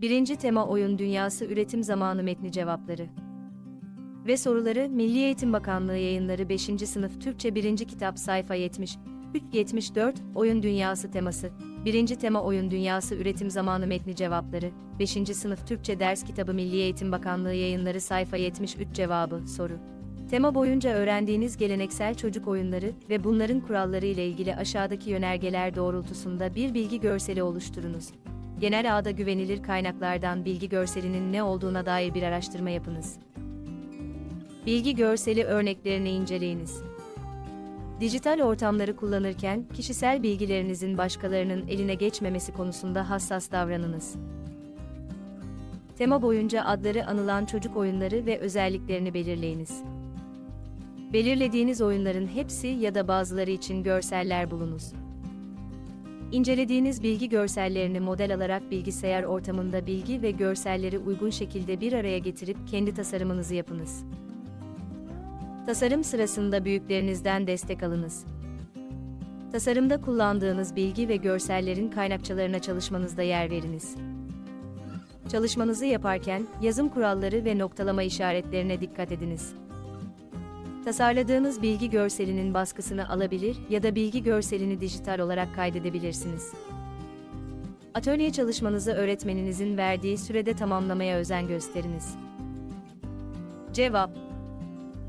Birinci tema oyun dünyası üretim zamanı metni cevapları. Ve soruları Milli Eğitim Bakanlığı yayınları 5. sınıf Türkçe 1. kitap sayfa 70, 74, Oyun Dünyası teması. Birinci tema Oyun Dünyası üretim zamanı metni cevapları. 5. sınıf Türkçe ders kitabı Milli Eğitim Bakanlığı yayınları sayfa 73 cevabı soru. Tema boyunca öğrendiğiniz geleneksel çocuk oyunları ve bunların kuralları ile ilgili aşağıdaki yönergeler doğrultusunda bir bilgi görseli oluşturunuz. Genel ağda güvenilir kaynaklardan bilgi görselinin ne olduğuna dair bir araştırma yapınız. Bilgi görseli örneklerini inceleyiniz. Dijital ortamları kullanırken kişisel bilgilerinizin başkalarının eline geçmemesi konusunda hassas davranınız. Tema boyunca adları anılan çocuk oyunları ve özelliklerini belirleyiniz. Belirlediğiniz oyunların hepsi ya da bazıları için görseller bulunuz. İncelediğiniz bilgi görsellerini model alarak bilgisayar ortamında bilgi ve görselleri uygun şekilde bir araya getirip kendi tasarımınızı yapınız. Tasarım sırasında büyüklerinizden destek alınız. Tasarımda kullandığınız bilgi ve görsellerin kaynakçalarına çalışmanızda yer veriniz. Çalışmanızı yaparken yazım kuralları ve noktalama işaretlerine dikkat ediniz. Tasarladığınız bilgi görselinin baskısını alabilir ya da bilgi görselini dijital olarak kaydedebilirsiniz. Atölye çalışmanızı öğretmeninizin verdiği sürede tamamlamaya özen gösteriniz. Cevap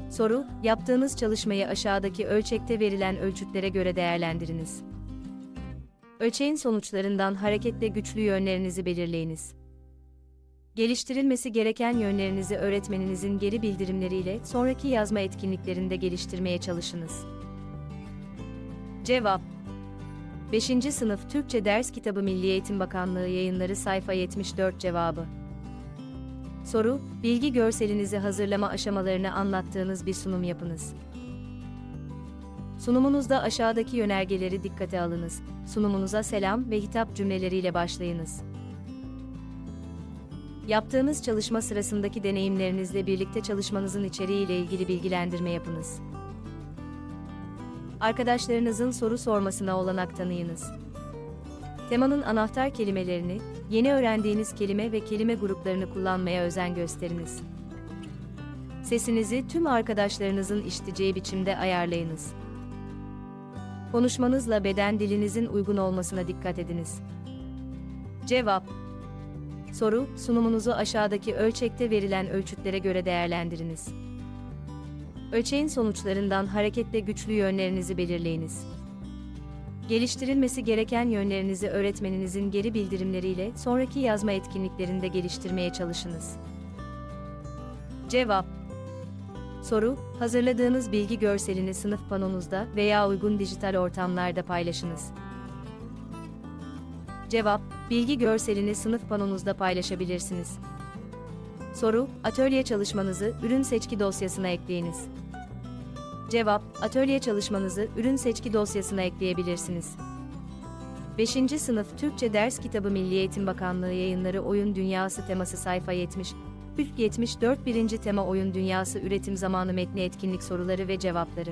Soru, yaptığınız çalışmayı aşağıdaki ölçekte verilen ölçütlere göre değerlendiriniz. Ölçeğin sonuçlarından hareketle güçlü yönlerinizi belirleyiniz. Geliştirilmesi gereken yönlerinizi öğretmeninizin geri bildirimleriyle sonraki yazma etkinliklerinde geliştirmeye çalışınız. Cevap 5. Sınıf Türkçe Ders Kitabı Milli Eğitim Bakanlığı Yayınları Sayfa 74 Cevabı Soru, bilgi görselinizi hazırlama aşamalarını anlattığınız bir sunum yapınız. Sunumunuzda aşağıdaki yönergeleri dikkate alınız. Sunumunuza selam ve hitap cümleleriyle başlayınız. Yaptığınız çalışma sırasındaki deneyimlerinizle birlikte çalışmanızın içeriği ile ilgili bilgilendirme yapınız. Arkadaşlarınızın soru sormasına olanak tanıyınız. Temanın anahtar kelimelerini, yeni öğrendiğiniz kelime ve kelime gruplarını kullanmaya özen gösteriniz. Sesinizi tüm arkadaşlarınızın işiteceği biçimde ayarlayınız. Konuşmanızla beden dilinizin uygun olmasına dikkat ediniz. Cevap Soru, sunumunuzu aşağıdaki ölçekte verilen ölçütlere göre değerlendiriniz. Ölçeğin sonuçlarından hareketle güçlü yönlerinizi belirleyiniz. Geliştirilmesi gereken yönlerinizi öğretmeninizin geri bildirimleriyle sonraki yazma etkinliklerinde geliştirmeye çalışınız. Cevap Soru, hazırladığınız bilgi görselini sınıf panonuzda veya uygun dijital ortamlarda paylaşınız. Cevap, bilgi görselini sınıf panonuzda paylaşabilirsiniz. Soru, atölye çalışmanızı ürün seçki dosyasına ekleyiniz. Cevap, atölye çalışmanızı ürün seçki dosyasına ekleyebilirsiniz. 5. Sınıf Türkçe Ders Kitabı Milli Eğitim Bakanlığı Yayınları Oyun Dünyası teması sayfa 70, Ülk 74 1. tema Oyun Dünyası üretim zamanı metni etkinlik soruları ve cevapları